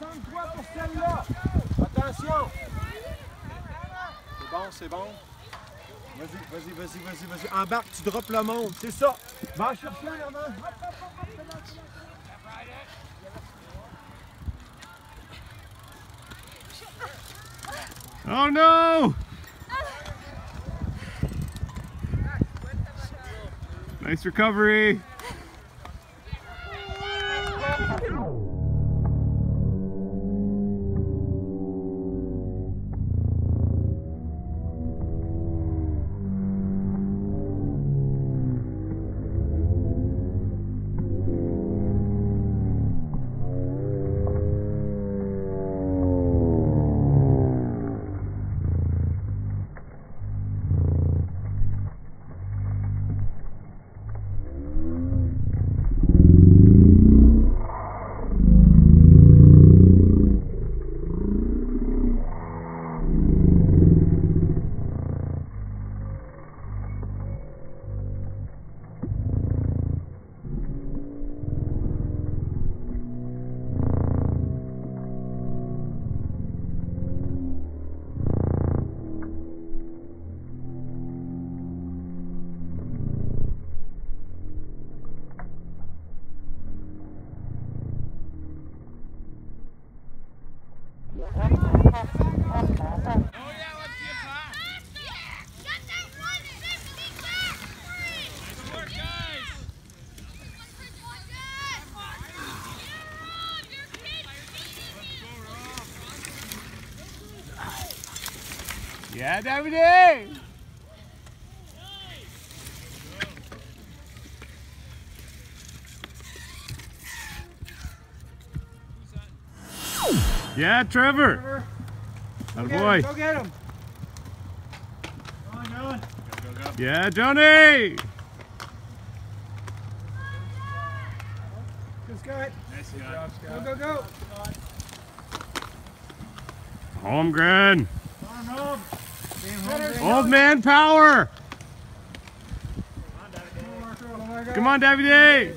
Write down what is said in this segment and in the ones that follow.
Concentre-toi pour celle-là. Attention. C'est bon, c'est bon. Vas-y, vas-y, vas-y, vas-y, vas-y. Embarque, tu droppes le monde. C'est ça. Va chercher un. Oh no! Nice recovery. Yeah, Davide! Yeah, Trevor. Oh boy. Go get him. Go John. Yeah, Johnny. Good Scott. Go, go, go. Holmgren. Come on, home. Old man power. Come on, Davide.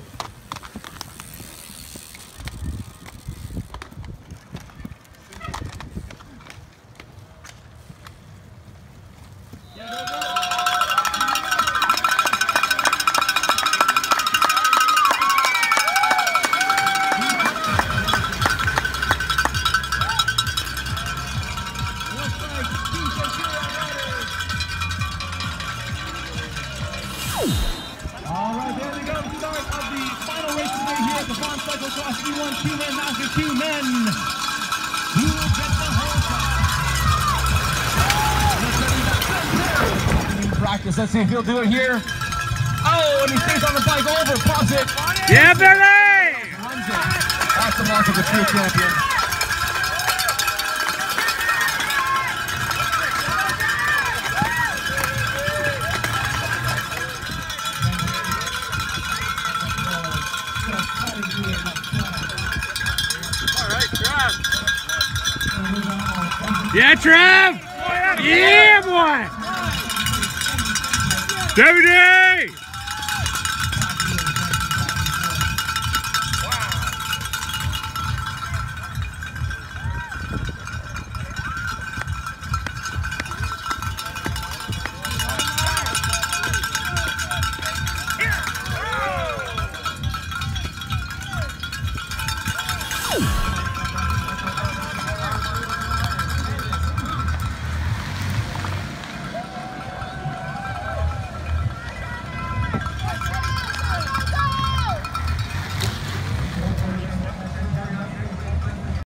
Farm Cyclocross E1 two men, after two men. Who will get the whole cup? Practice. Let's see if he'll do it here. Oh, and he stays on the bike over, pumps it, Yeah, runs it. That's the mark of a true champion. Yeah, Trev. Yeah, boy. Davide.